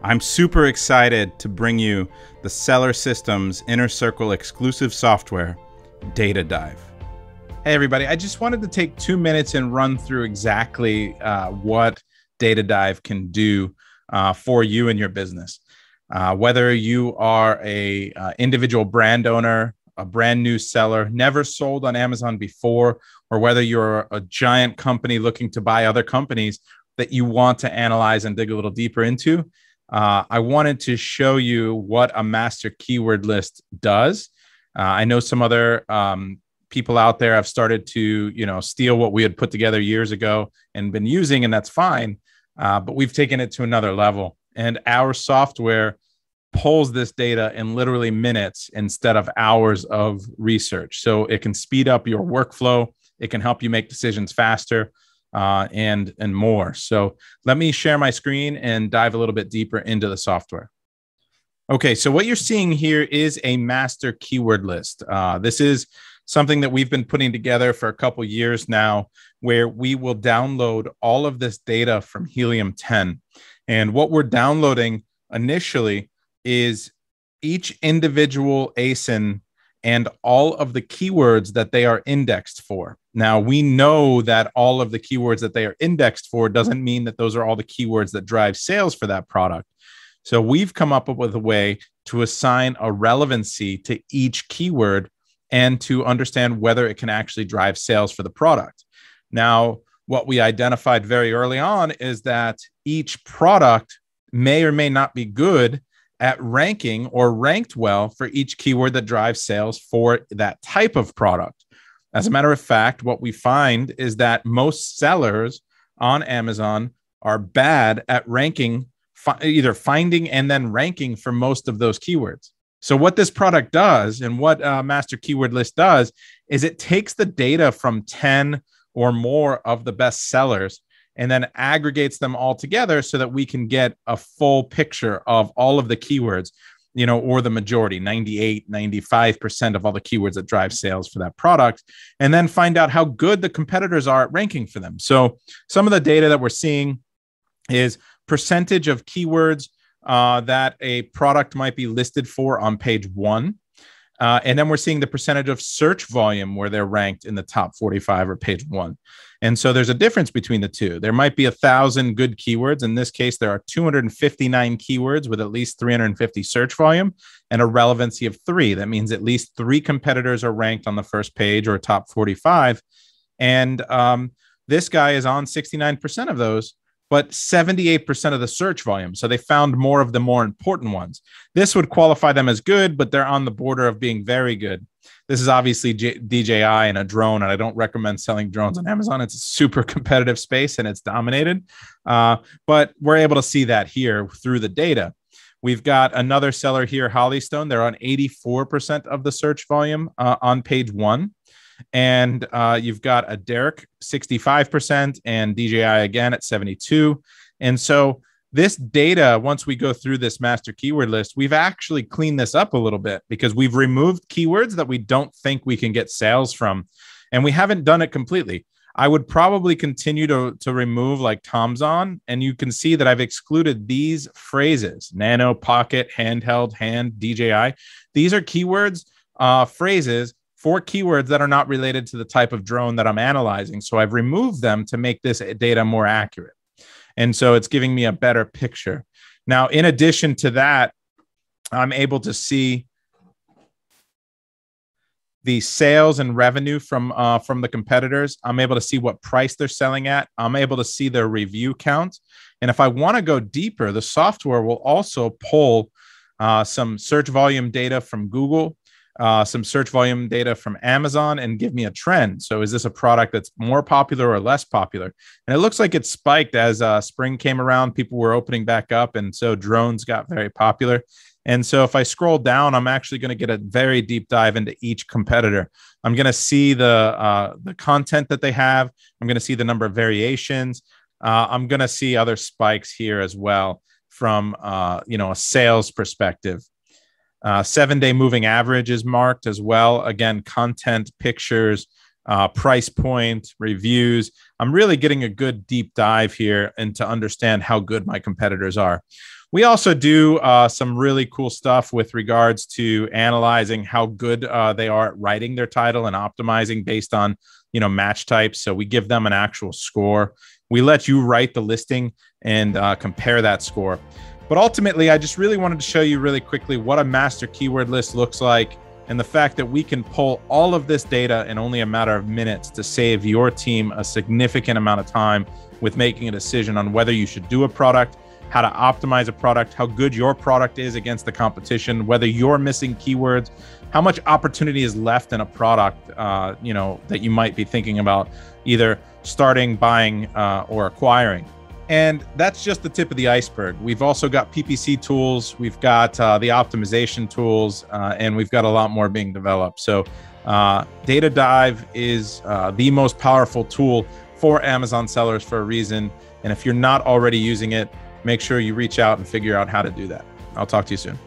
I'm super excited to bring you the Seller Systems Inner Circle exclusive software, Data Dive. Hey, everybody, I just wanted to take two minutes and run through exactly uh, what Data Dive can do uh, for you and your business. Uh, whether you are a uh, individual brand owner, a brand new seller, never sold on Amazon before, or whether you're a giant company looking to buy other companies that you want to analyze and dig a little deeper into, uh, I wanted to show you what a master keyword list does. Uh, I know some other um, people out there have started to, you know, steal what we had put together years ago and been using, and that's fine. Uh, but we've taken it to another level, and our software pulls this data in literally minutes instead of hours of research. So it can speed up your workflow. It can help you make decisions faster uh, and and more. So let me share my screen and dive a little bit deeper into the software. Okay, so what you're seeing here is a master keyword list. Uh, this is something that we've been putting together for a couple years now, where we will download all of this data from Helium 10. And what we're downloading initially is each individual ASIN and all of the keywords that they are indexed for. Now, we know that all of the keywords that they are indexed for doesn't mm-hmm. mean that those are all the keywords that drive sales for that product. So, we've come up with a way to assign a relevancy to each keyword and to understand whether it can actually drive sales for the product. Now, what we identified very early on is that each product may or may not be good at ranking or ranked well for each keyword that drives sales for that type of product. As a matter of fact, what we find is that most sellers on Amazon are bad at ranking, fi- either finding and then ranking for most of those keywords. So, what this product does and what uh, Master Keyword List does is it takes the data from 10 or more of the best sellers and then aggregates them all together so that we can get a full picture of all of the keywords you know or the majority 98 95% of all the keywords that drive sales for that product and then find out how good the competitors are at ranking for them. So some of the data that we're seeing is percentage of keywords uh, that a product might be listed for on page one uh, and then we're seeing the percentage of search volume where they're ranked in the top 45 or page one. And so there's a difference between the two. There might be a thousand good keywords. In this case, there are 259 keywords with at least 350 search volume and a relevancy of three. That means at least three competitors are ranked on the first page or top 45. And um, this guy is on 69% of those but 78% of the search volume. So they found more of the more important ones. This would qualify them as good, but they're on the border of being very good. This is obviously J- DJI and a drone, and I don't recommend selling drones on Amazon. It's a super competitive space and it's dominated. Uh, but we're able to see that here through the data. We've got another seller here, Holy Stone. They're on 84% of the search volume uh, on page one. And uh, you've got a DEERC 65% and DJI again at 72. And so this data, once we go through this master keyword list, we've actually cleaned this up a little bit because we've removed keywords that we don't think we can get sales from. And we haven't done it completely. I would probably continue to, to remove like Tomzon, and you can see that I've excluded these phrases nano, pocket, handheld, hand, DJI. These are keywords, uh, phrases four keywords that are not related to the type of drone that I'm analyzing. So I've removed them to make this data more accurate. And so it's giving me a better picture. Now, in addition to that, I'm able to see the sales and revenue from uh, from the competitors. I'm able to see what price they're selling at. I'm able to see their review count. And if I want to go deeper, the software will also pull uh, some search volume data from Google uh, some search volume data from Amazon and give me a trend. So, is this a product that's more popular or less popular? And it looks like it spiked as uh, spring came around. People were opening back up, and so drones got very popular. And so, if I scroll down, I'm actually going to get a very deep dive into each competitor. I'm going to see the uh, the content that they have. I'm going to see the number of variations. Uh, I'm going to see other spikes here as well from uh, you know a sales perspective. Uh, seven day moving average is marked as well. Again, content, pictures, uh, price point, reviews. I'm really getting a good deep dive here and to understand how good my competitors are. We also do uh, some really cool stuff with regards to analyzing how good uh, they are at writing their title and optimizing based on you know match types. So we give them an actual score. We let you write the listing and uh, compare that score. But ultimately, I just really wanted to show you really quickly what a master keyword list looks like and the fact that we can pull all of this data in only a matter of minutes to save your team a significant amount of time with making a decision on whether you should do a product, how to optimize a product, how good your product is against the competition, whether you're missing keywords, how much opportunity is left in a product, uh, you know, that you might be thinking about either starting, buying, uh, or acquiring. And that's just the tip of the iceberg. We've also got PPC tools, we've got uh, the optimization tools, uh, and we've got a lot more being developed. So, uh, Data Dive is uh, the most powerful tool for Amazon sellers for a reason. And if you're not already using it, make sure you reach out and figure out how to do that. I'll talk to you soon.